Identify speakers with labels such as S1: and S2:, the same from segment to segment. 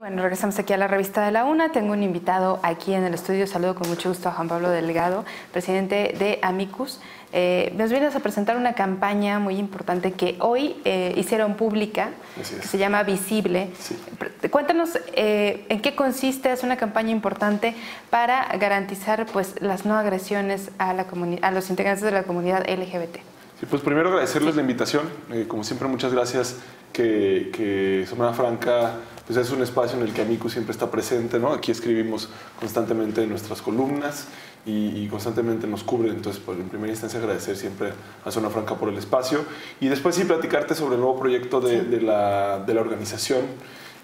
S1: Bueno, regresamos aquí a la revista de la UNA. Tengo un invitado aquí en el estudio. Saludo con mucho gusto a Juan Pablo Delgado, presidente de Amicus. Eh, nos vienes a presentar una campaña muy importante que hoy eh, hicieron pública, que se llama Visible. Cuéntanos eh, en qué consiste, es una campaña importante para garantizar pues, las no agresiones a, la a los integrantes de la comunidad LGBT.
S2: Sí, pues primero agradecerles la invitación. como siempre, muchas gracias que, que Zona Franca pues es un espacio en el que Amico siempre está presente, ¿no? Aquí escribimos constantemente nuestras columnas y, constantemente nos cubren, entonces pues, en primera instancia agradecer siempre a Zona Franca por el espacio y después sí platicarte sobre el nuevo proyecto de, de, la, de la, organización.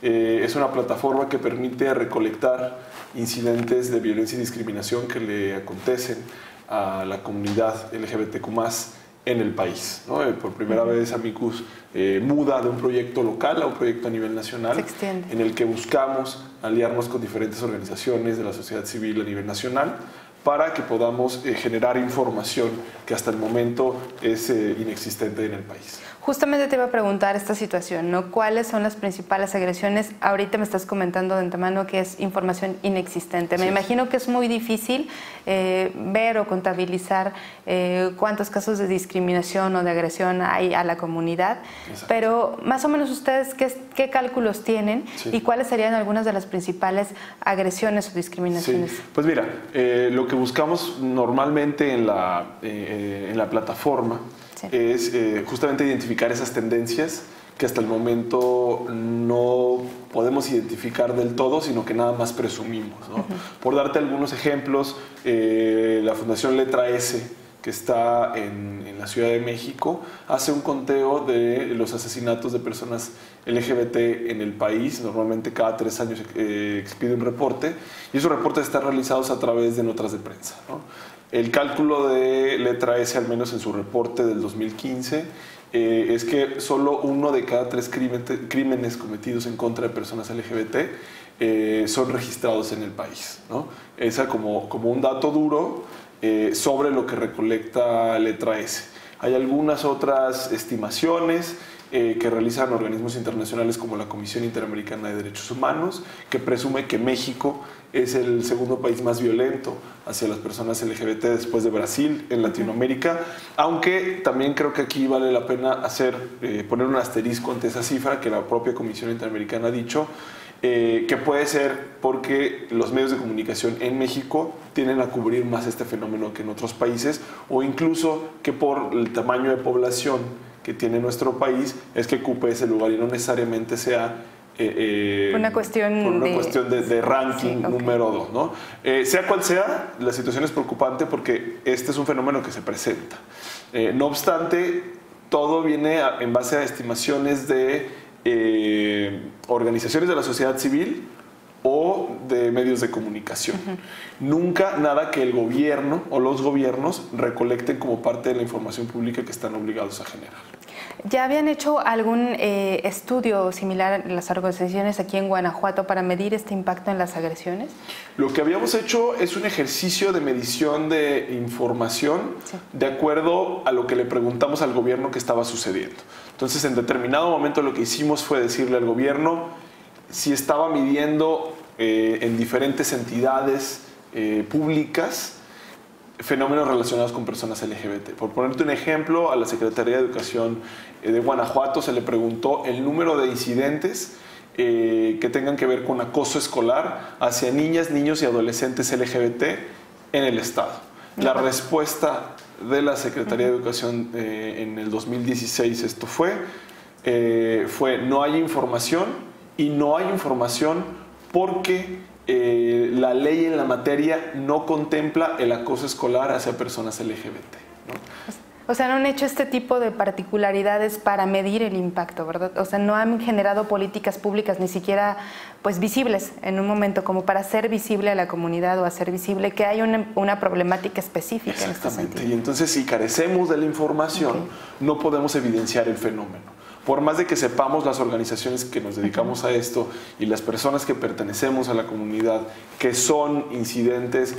S2: Eh, es una plataforma que permite recolectar incidentes de violencia y discriminación que le acontecen a la comunidad LGBTQ+, en el país. ¿no? Eh, por primera vez Amicus eh, muda de un proyecto local a un proyecto a nivel nacional en el que buscamos aliarnos con diferentes organizaciones de la sociedad civil a nivel nacional para que podamos eh, generar información que hasta el momento es inexistente en el país.
S1: Justamente te iba a preguntar esta situación, ¿no? ¿Cuáles son las principales agresiones? Ahorita me estás comentando de antemano que es información inexistente. Me imagino que es muy difícil eh, ver o contabilizar eh, cuántos casos de discriminación o de agresión hay a la comunidad, pero más o menos ustedes qué, cálculos tienen y cuáles serían algunas de las principales agresiones o discriminaciones.
S2: Pues mira, eh, lo que buscamos normalmente en la, en la plataforma es eh, justamente identificar esas tendencias que hasta el momento no podemos identificar del todo, sino que nada más presumimos. Por darte algunos ejemplos, eh, la Fundación Letra S, que está en, la Ciudad de México, hace un conteo de los asesinatos de personas LGBT en el país. Normalmente cada tres años eh, expide un reporte y esos reportes están realizados a través de notas de prensa. El cálculo de letra S, al menos en su reporte del 2015, eh, es que solo uno de cada tres crímenes cometidos en contra de personas LGBT eh, son registrados en el país. ¿no? Esa como, como un dato duro eh, sobre lo que recolecta letra S. Hay algunas otras estimaciones que realizan organismos internacionales como la Comisión Interamericana de Derechos Humanos, que presume que México es el segundo país más violento hacia las personas LGBT después de Brasil en Latinoamérica, aunque también creo que aquí vale la pena hacer, eh, poner un asterisco ante esa cifra que la propia Comisión Interamericana ha dicho, eh, que puede ser porque los medios de comunicación en México tienen a cubrir más este fenómeno que en otros países, o incluso que por el tamaño de población que tiene nuestro país es que ocupe ese lugar y no necesariamente sea
S1: eh, eh, una cuestión,
S2: de, cuestión de, ranking número dos. ¿no? Eh, sea cual sea, la situación es preocupante porque este es un fenómeno que se presenta. no obstante, todo viene en base a estimaciones de organizaciones de la sociedad civil o de medios de comunicación. Nunca nada que el gobierno o los gobiernos recolecten como parte de la información pública que están obligados a generar.
S1: ¿Ya habían hecho algún eh, estudio similar las organizaciones aquí en Guanajuato para medir este impacto en las agresiones?
S2: Lo que habíamos hecho es un ejercicio de medición de información de acuerdo a lo que le preguntamos al gobierno que estaba sucediendo. Entonces, en determinado momento lo que hicimos fue decirle al gobierno si estaba midiendo eh, en diferentes entidades eh, públicas fenómenos relacionados con personas LGBT. Por ponerte un ejemplo, a la Secretaría de Educación eh, de Guanajuato se le preguntó el número de incidentes eh, que tengan que ver con acoso escolar hacia niñas, niños y adolescentes LGBT en el Estado. La respuesta de la Secretaría de Educación eh, en el 2016, esto fue, fue no hay información y no hay información porque eh, la ley en la materia no contempla el acoso escolar hacia personas LGBT.
S1: O sea, no han hecho este tipo de particularidades para medir el impacto, ¿verdad? O sea, no han generado políticas públicas ni siquiera pues visibles en un momento como para hacer visible a la comunidad o hacer visible que hay una, problemática específica en este sentido.
S2: Y entonces si carecemos de la información, no podemos evidenciar el fenómeno por más de que sepamos las organizaciones que nos dedicamos a esto y las personas que pertenecemos a la comunidad, que son incidentes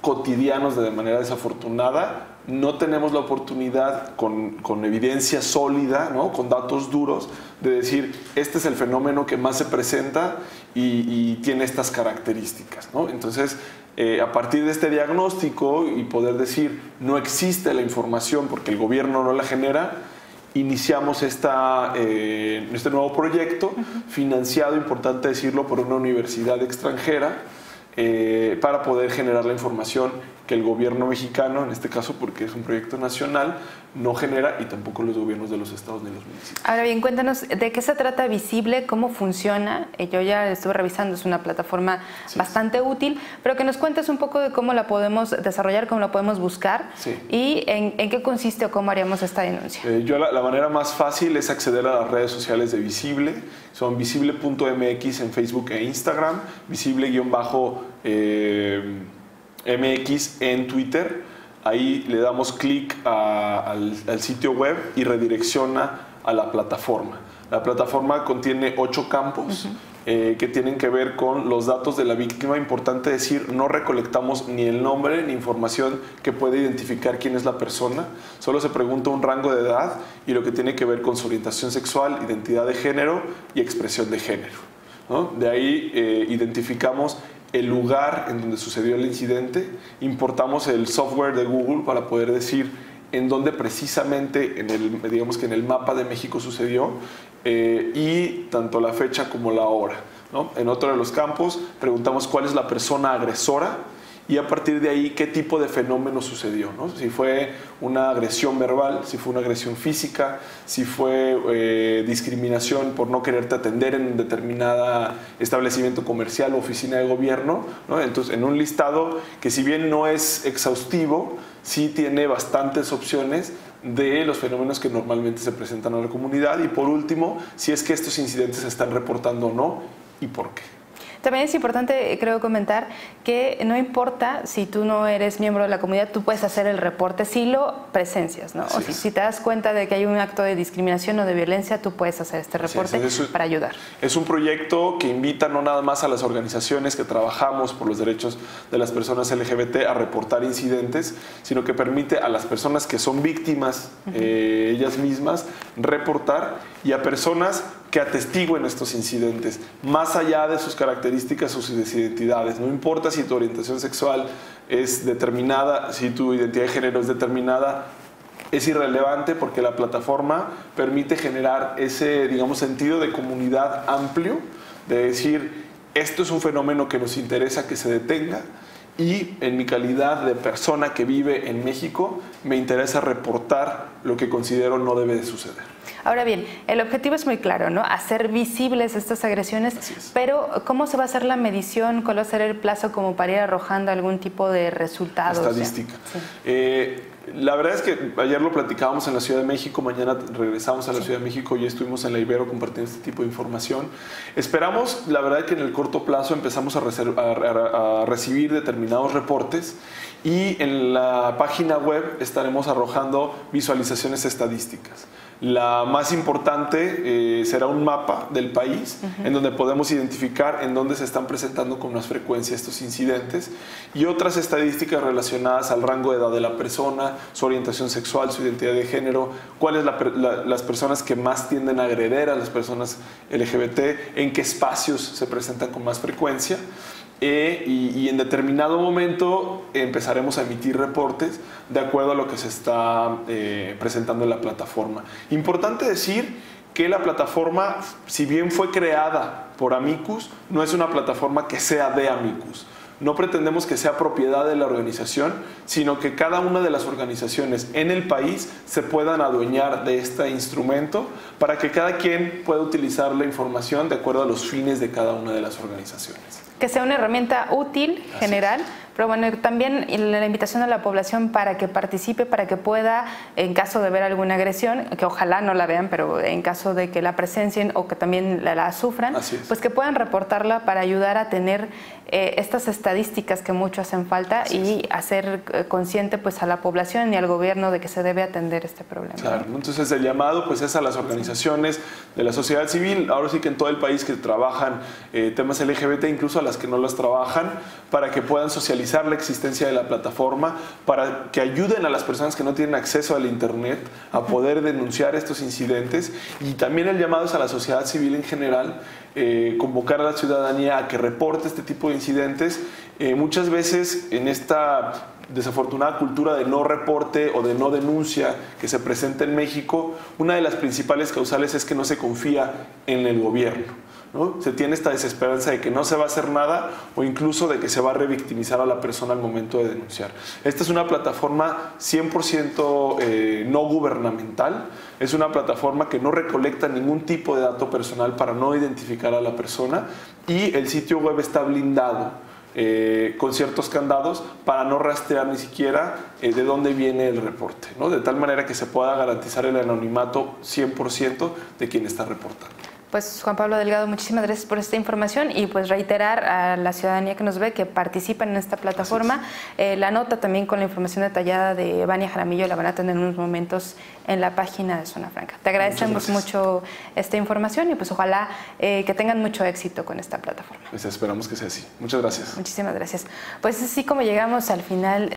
S2: cotidianos de manera desafortunada, no tenemos la oportunidad con, con evidencia sólida, ¿no? con datos duros, de decir, este es el fenómeno que más se presenta y, tiene estas características. ¿no? Entonces, eh, a partir de este diagnóstico y poder decir, no existe la información porque el gobierno no la genera, iniciamos esta, eh, este nuevo proyecto, financiado, importante decirlo, por una universidad extranjera, eh, para poder generar la información que el gobierno mexicano, en este caso porque es un proyecto nacional, no genera y tampoco los gobiernos de los estados ni los municipios.
S1: Ahora bien, cuéntanos de qué se trata Visible, cómo funciona. Eh, yo ya estuve revisando, es una plataforma bastante útil, pero que nos cuentes un poco de cómo la podemos desarrollar, cómo la podemos buscar y en, qué consiste o cómo haríamos esta denuncia.
S2: Eh, yo la, manera más fácil es acceder a las redes sociales de Visible, son visible.mx en Facebook e Instagram, visible-bajo. Eh, MX en Twitter. Ahí le damos clic al, sitio web y redirecciona a la plataforma. La plataforma contiene ocho campos eh, que tienen que ver con los datos de la víctima. Importante decir, no recolectamos ni el nombre ni información que puede identificar quién es la persona. Solo se pregunta un rango de edad y lo que tiene que ver con su orientación sexual, identidad de género y expresión de género. De ahí eh, identificamos el lugar en donde sucedió el incidente, importamos el software de Google para poder decir en dónde precisamente en el, digamos que en el mapa de México sucedió eh, y tanto la fecha como la hora. En otro de los campos preguntamos cuál es la persona agresora y a partir de ahí qué tipo de fenómeno sucedió, ¿no? si fue una agresión verbal, si fue una agresión física, si fue eh, discriminación por no quererte atender en un determinado establecimiento comercial o oficina de gobierno, ¿no? entonces en un listado que si bien no es exhaustivo, sí tiene bastantes opciones de los fenómenos que normalmente se presentan a la comunidad y por último, si es que estos incidentes se están reportando o no y por qué.
S1: También es importante, creo, comentar que no importa si tú no eres miembro de la comunidad, tú puedes hacer el reporte si lo presencias, ¿no? o si, te das cuenta de que hay un acto de discriminación o de violencia, tú puedes hacer este reporte para ayudar.
S2: Es un proyecto que invita no nada más a las organizaciones que trabajamos por los derechos de las personas LGBT a reportar incidentes, sino que permite a las personas que son víctimas, eh, ellas mismas, reportar y a personas que atestiguen estos incidentes, más allá de sus características o sus identidades. No importa si tu orientación sexual es determinada, si tu identidad de género es determinada, es irrelevante porque la plataforma permite generar ese, digamos, sentido de comunidad amplio, de decir, esto es un fenómeno que nos interesa que se detenga y en mi calidad de persona que vive en México, me interesa reportar lo que considero no debe de suceder.
S1: Ahora bien, el objetivo es muy claro, ¿no? Hacer visibles estas agresiones, pero ¿cómo se va a hacer la medición? ¿Cuál va a ser el plazo como para ir arrojando algún tipo de resultados?
S2: Estadística. Eh, la verdad es que ayer lo platicábamos en la Ciudad de México, mañana regresamos a la Ciudad de México y estuvimos en la Ibero compartiendo este tipo de información. Esperamos, la verdad, que en el corto plazo empezamos a, a recibir determinados reportes y en la página web estaremos arrojando visualizaciones estadísticas. La más importante eh, será un mapa del país en donde podemos identificar en dónde se están presentando con más frecuencia estos incidentes y otras estadísticas relacionadas al rango de edad de la persona, su orientación sexual, su identidad de género, cuáles son las personas que más tienden a agreder a las personas LGBT, en qué espacios se presentan con más frecuencia. E, y, en determinado momento empezaremos a emitir reportes de acuerdo a lo que se está eh, presentando en la plataforma. Importante decir que la plataforma, si bien fue creada por Amicus, no es una plataforma que sea de Amicus. No pretendemos que sea propiedad de la organización, sino que cada una de las organizaciones en el país se puedan adueñar de este instrumento para que cada quien pueda utilizar la información de acuerdo a los fines de cada una de las organizaciones.
S1: Que sea una herramienta útil, general, pero bueno, también la invitación a la población para que participe, para que pueda, en caso de ver alguna agresión, que ojalá no la vean, pero en caso de que la presencien o que también la, sufran, pues que puedan reportarla para ayudar a tener eh, estas estadísticas que mucho hacen falta y hacer eh, consciente pues a la población y al gobierno de que se debe atender este problema.
S2: Claro, entonces el llamado pues es a las organizaciones de la sociedad civil, ahora sí que en todo el país que trabajan eh, temas LGBT, incluso a las que no las trabajan, para que puedan socializar la existencia de la plataforma, para que ayuden a las personas que no tienen acceso al Internet a poder denunciar estos incidentes y también el llamado es a la sociedad civil en general eh, convocar a la ciudadanía a que reporte este tipo de incidentes. Eh, muchas veces en esta desafortunada cultura de no reporte o de no denuncia que se presenta en México, una de las principales causales es que no se confía en el gobierno. Se tiene esta desesperanza de que no se va a hacer nada o incluso de que se va a revictimizar a la persona al momento de denunciar. Esta es una plataforma 100% eh, no gubernamental, es una plataforma que no recolecta ningún tipo de dato personal para no identificar a la persona y el sitio web está blindado. Eh, con ciertos candados para no rastrear ni siquiera eh, de dónde viene el reporte, ¿no? de tal manera que se pueda garantizar el anonimato 100% de quien está reportando.
S1: Pues Juan Pablo Delgado, muchísimas gracias por esta información y pues reiterar a la ciudadanía que nos ve que participen en esta plataforma. Eh, la nota también con la información detallada de Vania Jaramillo la van a tener en unos momentos en la página de Zona Franca. Te agradecemos mucho esta información y pues ojalá eh, que tengan mucho éxito con esta plataforma.
S2: Pues esperamos que sea así. Muchas gracias.
S1: Muchísimas gracias. Pues así como llegamos al final